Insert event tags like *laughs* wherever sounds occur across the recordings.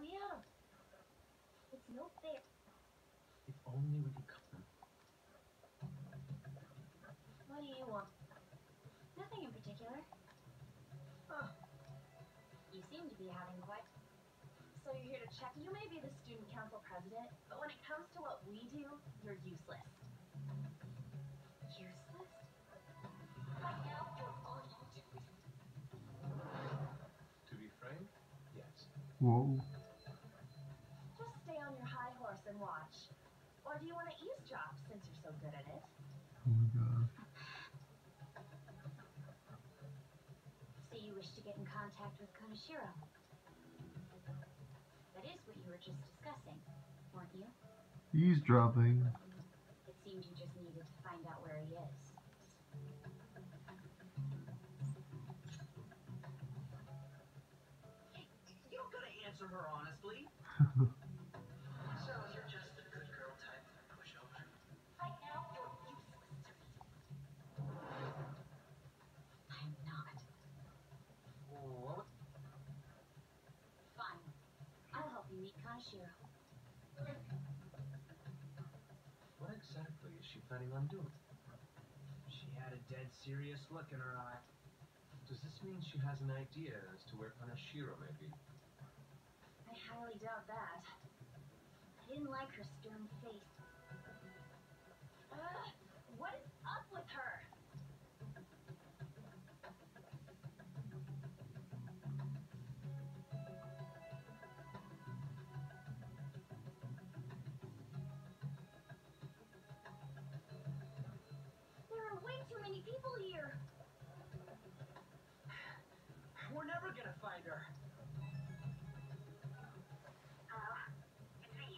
we out. It's no fair. If only we could come. What do you want? Nothing in particular. Huh. You seem to be having quite. So you're here to check. You may be the student council president, but when it comes to what we do, you're useless. Useless? Right now, you're all you do. To be frank, yes. Whoa. Just stay on your high horse and watch. Or do you want to eavesdrop since you're so good at it? Oh my god. So you wish to get in contact with Kaneshiro? That is what you were just discussing, weren't you? Eavesdropping. It seemed you just needed to find out where he is. You don't gotta answer her honestly. *laughs* help you meet Kaneshiro. What exactly is she planning on doing? She had a dead serious look in her eye. Does this mean she has an idea as to where Kaneshiro may be? I highly doubt that. I didn't like her stern face. Ugh, what is up with her? Many people here. We're never gonna find her. Hello? It's me,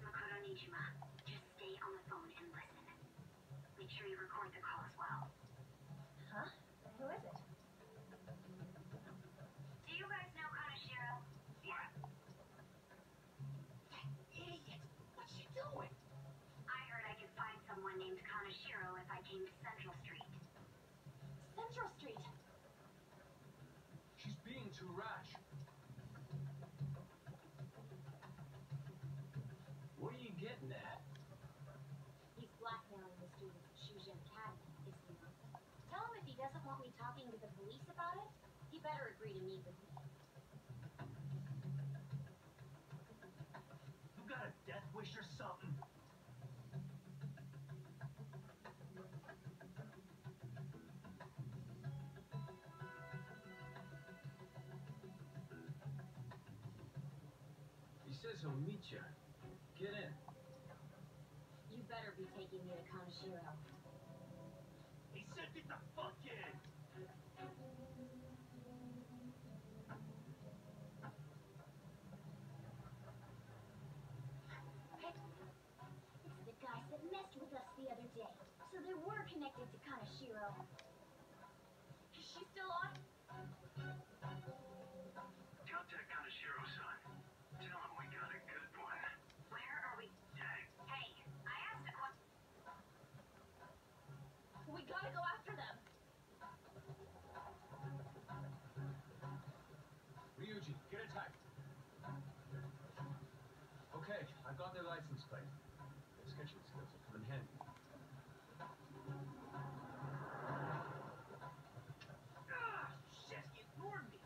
Makoto Nijima. Just stay on the phone and listen. Make sure you record the call as well. Huh? Who is it? Do you guys know Kaneshiro? What? That idiot! What's she doing? I heard I could find someone named Kaneshiro if I came to. Central Street. She's being too rash. What are you getting at? He's blackmailing the students at Shujin Academy, is he not? Tell him if he doesn't want me talking to the police about it, he better agree to meet with me. You got a death wish or something? Says he'll meet you. Get in. You better be taking me to Kaneshiro. He said get the fuck in! Ryuji, get a type. Okay, I've got their license plate. Their sketching skills will come in handy. Ah, shit, he ignored me!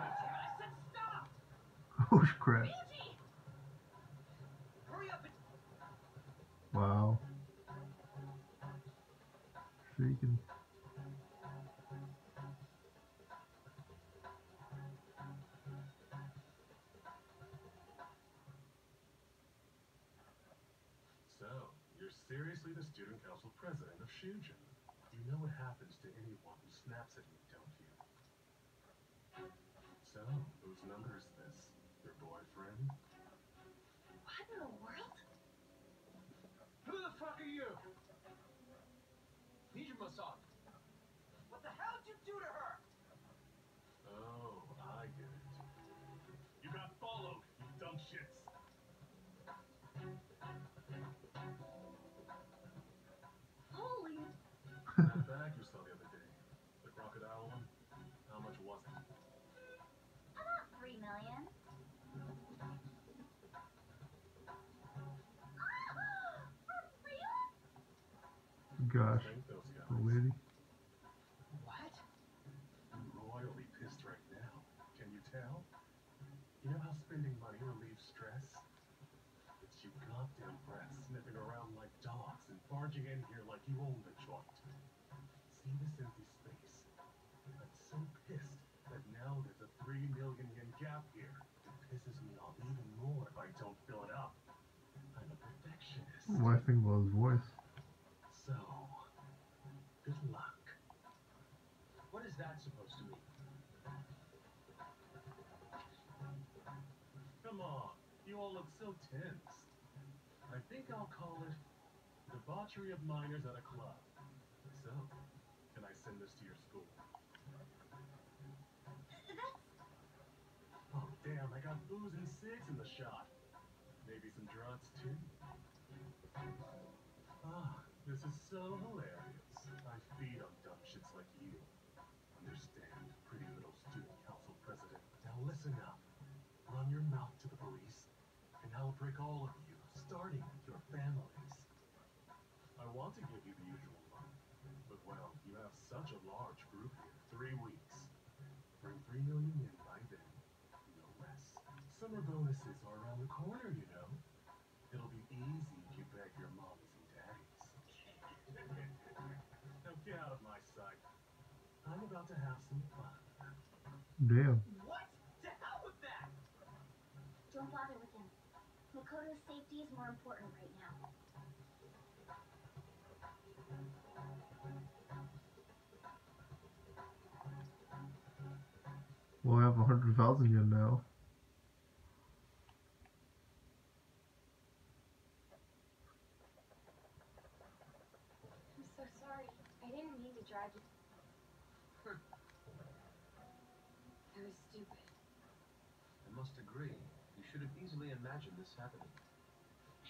I said stop! Oh crap. Hurry up and... Wow. Shaking. Seriously the student council president of Shujin. You know what happens to anyone who snaps at you, don't you? So, whose number is this? Your boyfriend? What in the world? Who the fuck are you? Nijima-san. What the hell did you do to her? Gosh, Thank those guys. the lady. What? I'm royally pissed right now. Can you tell? You know how spending money relieves stress? It's you goddamn brats sniffing around like dogs and barging in here like you own the joint. See this empty space? I'm so pissed that now there's a three million yen gap here. It pisses me off even more if I don't fill it up. I'm a perfectionist. What I think about his voice. So tense. I think I'll call it debauchery of minors at a club. So, can I send this to your school? Oh damn, I got booze and cigs in the shot. Maybe some drugs too. Ah, this is so hilarious. I feed on dumb shits like you. Understand, pretty little student council president. Now listen up. Run your mouth and I'll break all of you, starting with your families. I want to give you the usual one, but well, you have such a large group here. Three weeks. Bring three million in by then, no less. Summer bonuses are around the corner, you know. It'll be easy if you beg your mommies and daddies. *laughs* now get out of my sight. I'm about to have some fun. Damn. What? To hell with that! Don't bother with him. Makoto's safety is more important right now. We'll have a hundred thousand yen now. I'm so sorry. I didn't mean to drive you. Hmm. I was stupid. I must agree. You should have easily imagined this happening.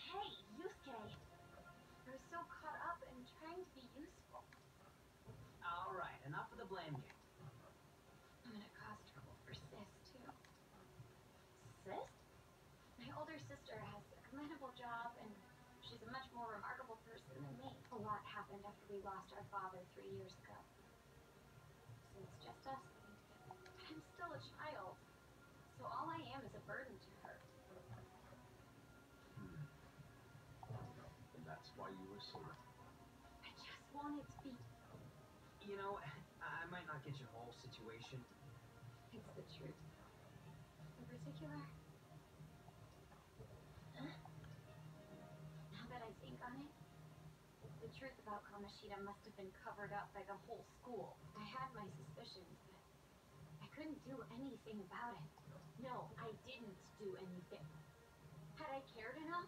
Hey, Yusuke! I was so caught up in trying to be useful. Alright, enough of the blame game. I'm gonna cause trouble for Sis, too. Sis? My older sister has a commendable job, and she's a much more remarkable person than me. A lot happened after we lost our father three years ago. So it's just us. I'm still a child, so all I am is a burden to her. Hmm. And that's why you were so I just wanted to be. You know, I might not get your whole situation. It's the truth. In particular. Huh? Now that I think on it, the truth about Kamoshida must have been covered up by the whole school. I had my suspicions, but I couldn't do anything about it. No, I didn't do anything. Had I cared enough,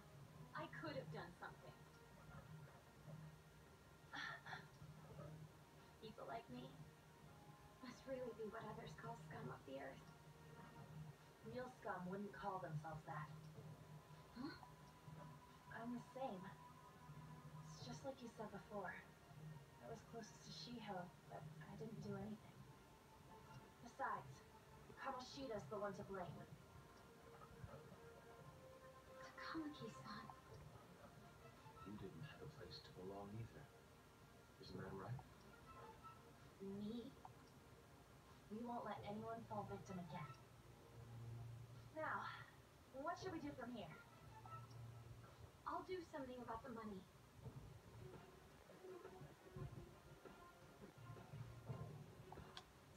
I could have done something. People like me must really be what others call scum of the earth. Real scum wouldn't call themselves that. Huh? I'm the same. It's just like you said before. I was closest to Shiho, but I didn't do anything. Besides, Kamoshida's the one to blame. Takamaki-san. You didn't have a place to belong either. Me. We won't let anyone fall victim again. Now, what should we do from here? I'll do something about the money.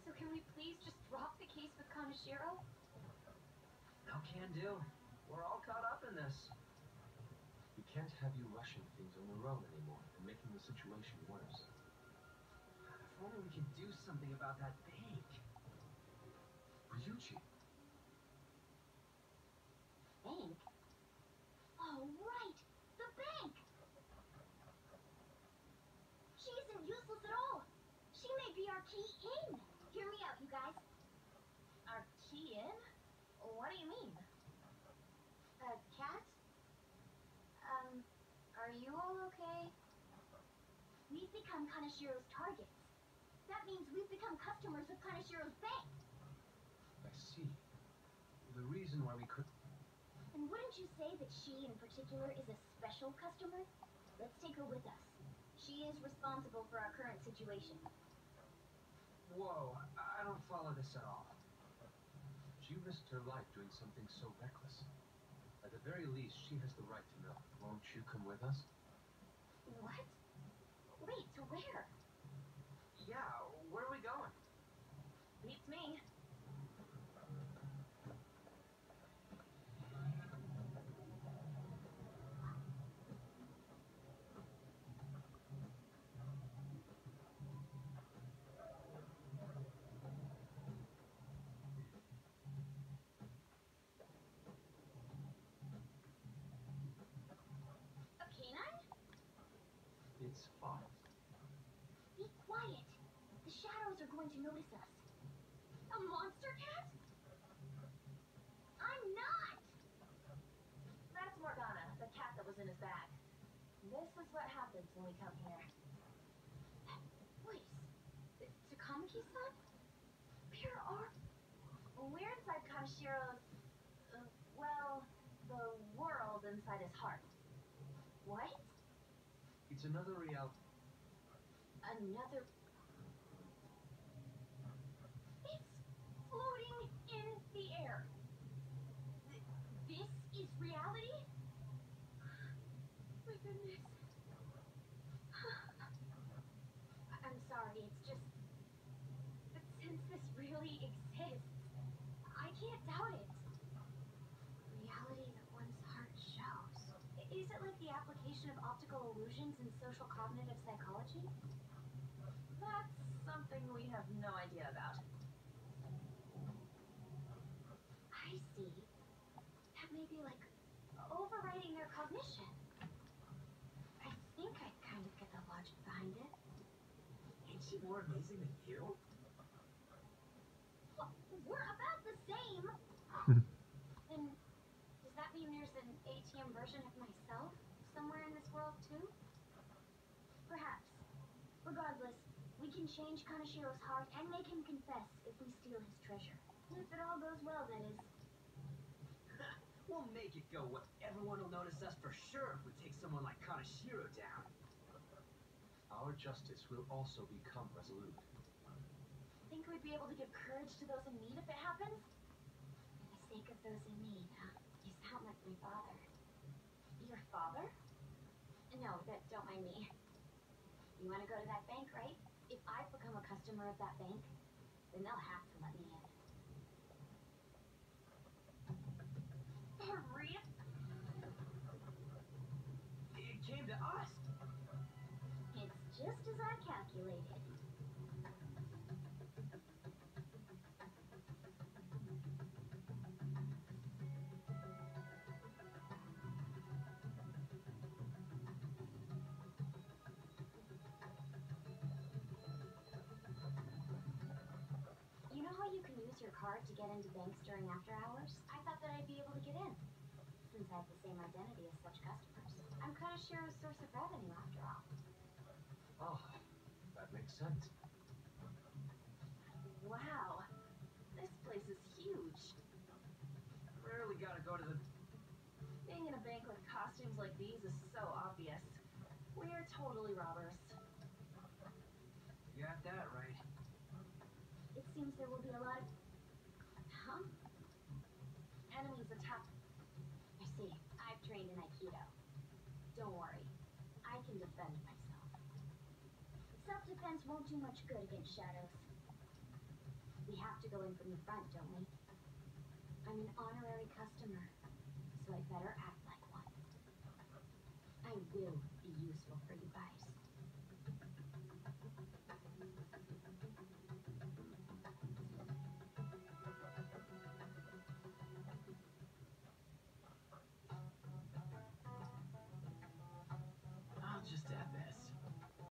So can we please just drop the case with Kaneshiro? No can do. We're all caught up in this. We can't have you rushing things on the road anymore and making the situation worse. If only we could do something about that bank. Ryuji, Bank? Oh, right! The bank! She isn't useless at all! She may be our key in! Hear me out, you guys. Our key in? What do you mean? Uh, Cat? Um, are you all okay? We've become Kaneshiro's targets. Means we've become customers of Kaneshiro's bank. I see. the reason why we could. And wouldn't you say that she in particular is a special customer? Let's take her with us. She is responsible for our current situation. Whoa, I, I don't follow this at all. She risked her life doing something so reckless. At the very least, she has the right to know. Won't you come with us? What? Wait, to where? Yeah, where are we going? Beats me. A canine? It's fine. Be quiet. The shadows are going to notice us. A monster cat? I'm not! That's Morgana, the cat that was in his bag. This is what happens when we come here. That voice. It's Takamaki-san? Where are... We're inside Kaneshiro's, uh, well, the world inside his heart. What? It's another reality. Another... It's floating in the air. Th- this is? My goodness. I'm sorry, it's just... But since this really exists, I can't doubt it. Reality that one's heart shows. Is it like the application of optical illusions in social cognitive psychology? That's something we have no idea about. I see. That may be like overriding their cognition. I think I kind of get the logic behind it. Ain't she more amazing than you? Well, we're about the same. *laughs* then does that mean there's an ATM version of myself somewhere in this world too? Perhaps. Regardless, we can change Kaneshiro's heart and make him confess if we steal his treasure. If it all goes well, that is. We'll make it go. What everyone will notice us for sure if we take someone like Kaneshiro down. Our justice will also become resolute. Think we'd be able to give courage to those in need if it happens? For the sake of those in need, huh? You sound like my father. Your father? No, that don't mind me. You want to go to that bank, right? If I become a customer of that bank, then they'll have to let me in. You know how you can use your card to get into banks during after hours? I thought that I'd be able to get in, since I have the same identity as such customers. I'm Kaneshiro's source of revenue, after all. Oh, that makes sense. Wow. This place is huge. Rarely gotta go to the. Being in a bank with costumes like these is so obvious. We're totally robbers. You got that right. It seems there will be a lot of... Hands won't do much good against shadows. We have to go in from the front, don't we? I'm an honorary customer, so I better act like one. I will be useful for you guys.